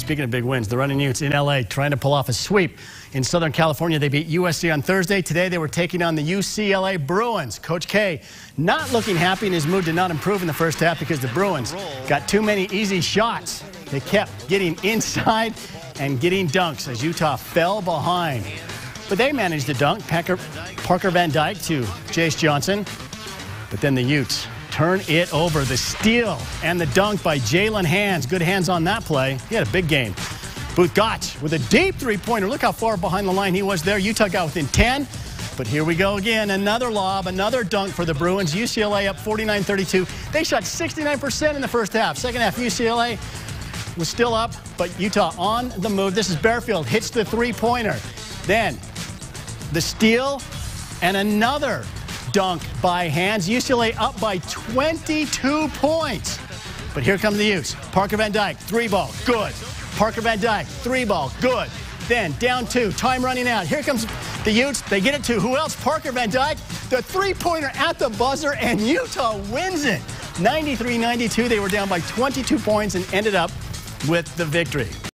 Speaking of big wins, the Running Utes in LA trying to pull off a sweep. In Southern California, they beat USC on Thursday. Today, they were taking on the UCLA Bruins. Coach K not looking happy, and his mood did not improve in the first half because the Bruins got too many easy shots. They kept getting inside and getting dunks as Utah fell behind. But they managed to dunk. Parker, Parker Van Dyke to Jayce Johnson. But then the Utes turn it over. The steal and the dunk by Jalen Hands. Good hands on that play. He had a big game. Both Gach with a deep three-pointer. Look how far behind the line he was there. Utah got within 10. But here we go again. Another lob, another dunk for the Bruins. UCLA up 49-32. They shot 69% in the first half. Second half, UCLA was still up, but Utah on the move. This is Barefield. Hits the three-pointer. Then the steal and another dunk by Hands. UCLA up by 22 points. But here come the Utes. Parker Van Dyke, three ball, good. Parker Van Dyke, three ball, good. Then down two, time running out. Here comes the Utes. They get it to who else? Parker Van Dyke. The three-pointer at the buzzer, and Utah wins it. 93-92. They were down by 22 points and ended up with the victory.